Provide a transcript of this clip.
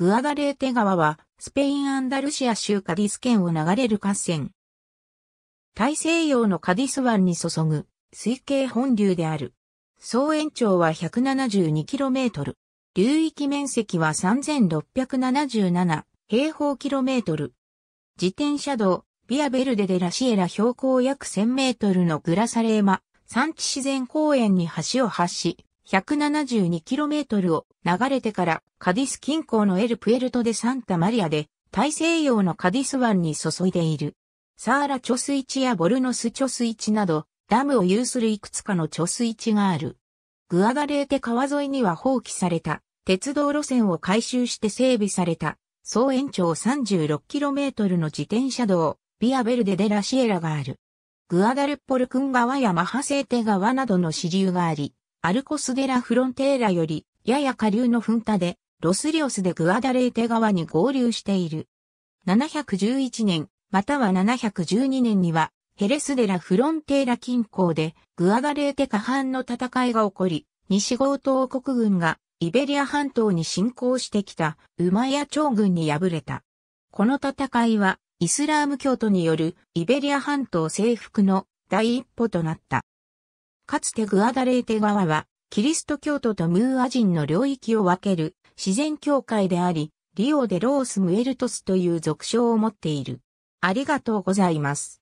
グアダレーテ川は、スペインアンダルシア州カディス県を流れる河川。大西洋のカディス湾に注ぐ、水系本流である。総延長は 172km。流域面積は3677平方キロメートル。自転車道、ビアベルデでラシエラ標高約1000メートルのグラサレーマ、産地自然公園に橋を発し、172km を流れてからカディス近郊のエルプエルトでサンタマリアで大西洋のカディス湾に注いでいる。サーラ貯水池やボルノス貯水池などダムを有するいくつかの貯水池がある。グアダレーテ川沿いには放棄された鉄道路線を改修して整備された総延長 36km の自転車道ビアベルデデラシエラがある。グアダルッポルクン川やマハセーテ川などの支流があり、アルコスデラフロンテーラより、やや下流の噴火で、ロスリオスでグアダレーテ川に合流している。711年、または712年には、ヘレスデラフロンテーラ近郊で、グアダレーテ河畔の戦いが起こり、西ゴート王国軍が、イベリア半島に侵攻してきた、ウマヤ朝軍に敗れた。この戦いは、イスラーム教徒によるイベリア半島征服の第一歩となった。かつてグアダレーテ川は、キリスト教徒とムーア人の領域を分ける自然境界であり、リオ・デ・ロース・ムエルトスという俗称を持っている。ありがとうございます。